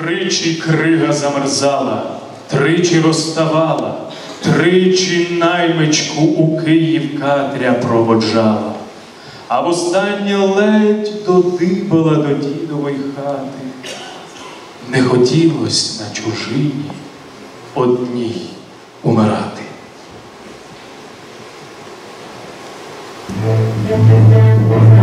Тричі крига замерзала, тричі розставала, тричі наймичку у Київ Катря проводжала, а востаннє ледь додибала до дідової хати. Не хотілось на чужині одній умирати. Thank.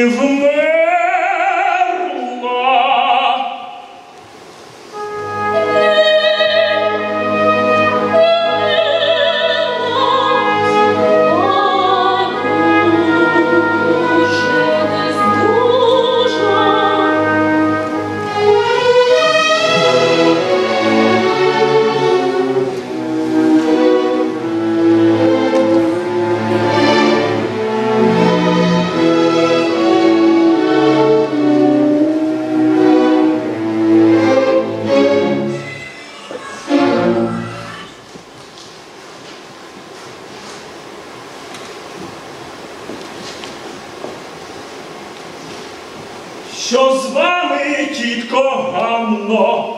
Чи не Що з вами, тітко Ганно?